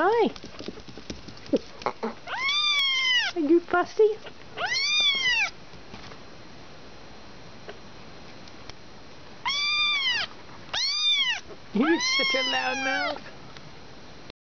Hi. Are you fussy? You're such a loud mouth.